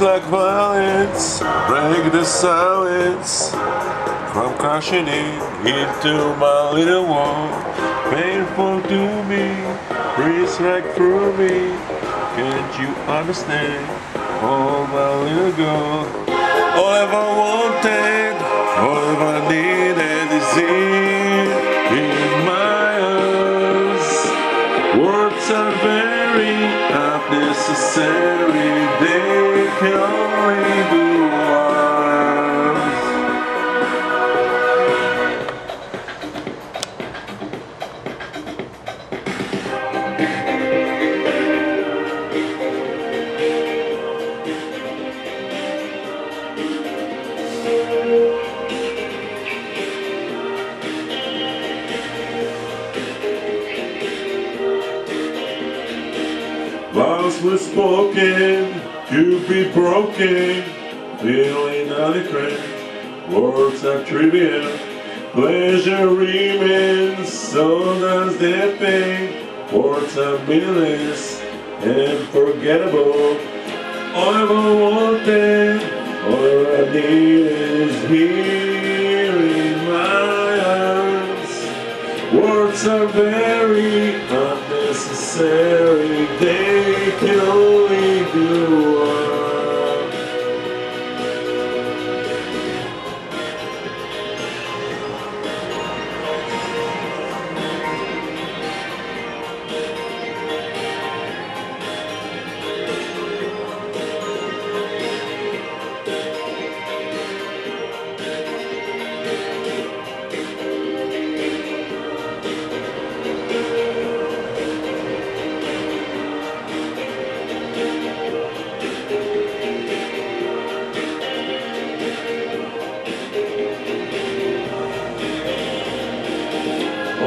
like violence break the silence from crashing in into my little world. Painful to me, breeze right through me. Can't you understand? Oh, my little girl. All I wanted, all I needed is here can once. Vows were spoken, could be broken, feeling adequate. Words are trivial, pleasure remains, so does the pain. Words are meaningless and forgettable. All I wanted, all I need is here in my arms. Words are very unnecessary, they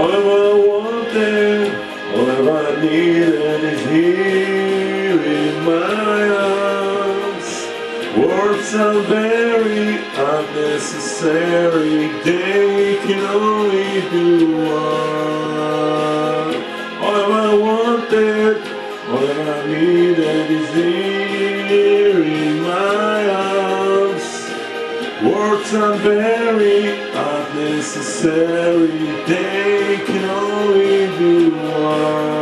All I wanted, all I needed is here in my arms. Words are very unnecessary, they can only do one. All I wanted, all I needed is here are very unnecessary, they can only do one.